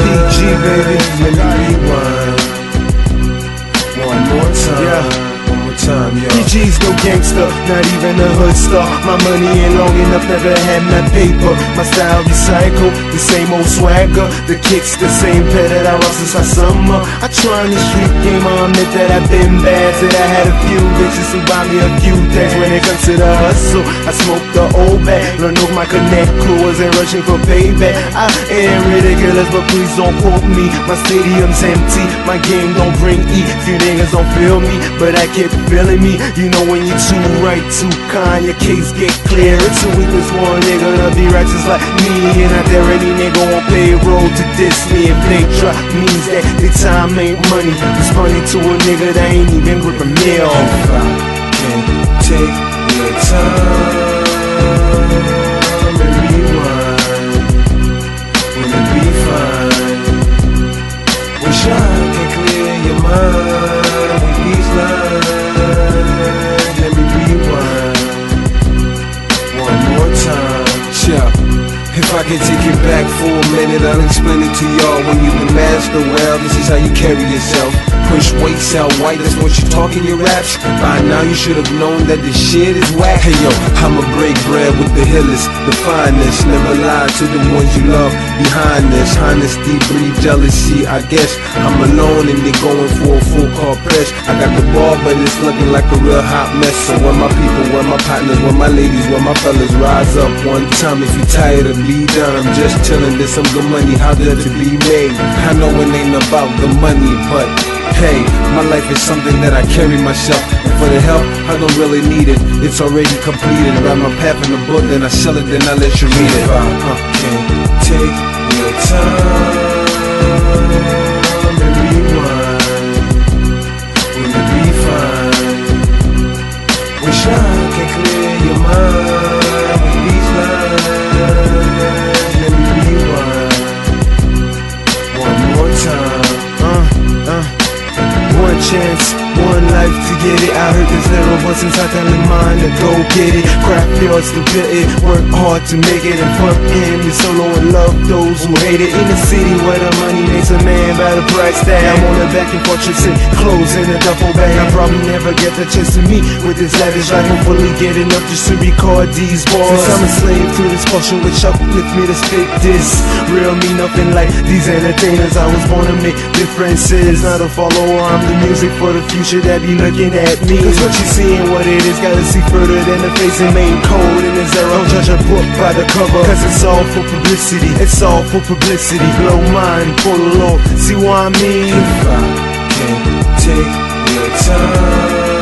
PG baby, let me rewind. One more time. More time, yo. PG's no gangster, not even a hood star. My money ain't long enough, never had my paper. My style recycled, the same old swagger. The kicks, the same pair that I rock since I summer. I try in the street game, I admit that I've been bad. Said I had a few bitches who buy me a few things. When it comes to the hustle, I smoke the old bag. Learn off my connect crew, wasn't rushing for payback. I ain't ridiculous, but please don't quote me. My stadium's empty, my game don't bring E. Few niggas don't feel me, but I keep feeling me. You know when you too right, too kind, your case get clear. It's a weakness one nigga to be righteous like me. And I there any nigga on payroll to diss me. If they try, means that the time ain't money. Responding to a nigga that ain't even grip a meal. If I can take the time Take it back for a minute, I'll explain it to y'all. When you the master, well, this is how you carry yourself. Push weight, sell white, that's what you talk in your raps. By now you should have known that this shit is whack. Hey yo, I'ma break bread with the hillest, the finest. Never lie to the ones you love behind this. Honesty breed jealousy, I guess. I'm alone and they going for a full car press. I got the ball, but it's looking like a real hot mess. So where my people, where my partners, where my ladies, where my fellas rise up one time. If you tired of me down, I'm just chilling. There's some good money out there to be made. I know it ain't about the money, but hey, my life is something that I carry myself. And for the help, I don't really need it. It's already completed. Write my path in the book, then I sell it, then I let you read it. If I can take your time one life to get it. I heard this little voice inside telling mine to go get it. Craft yours to build it, work hard to make it, and fuck him. You solo and love those who hate it. In the city where the money makes a man by the price tag. I'm on the back and fortress and clothes in a duffel bag. I probably never get the chance to meet with this lavish life. Hopefully get enough just to record these bars. Since I'm a slave to this culture which uplift me to spit this. Real me nothing like these entertainers. I was born to make differences, not a follower. I'm the music for the future that be looking at me. Cause what you see and what it is, gotta see further than the face and main code in the zero. Don't judge a book by the cover, cause it's all for publicity. It's all for publicity. Blow mine for the Lord. See what I mean? If I can take your time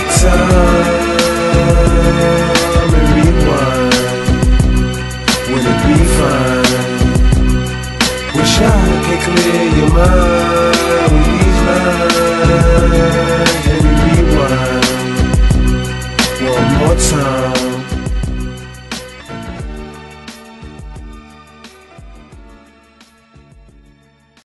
time and rewind. It be fine? Wish I could clear your mind with these lines and rewind one more time.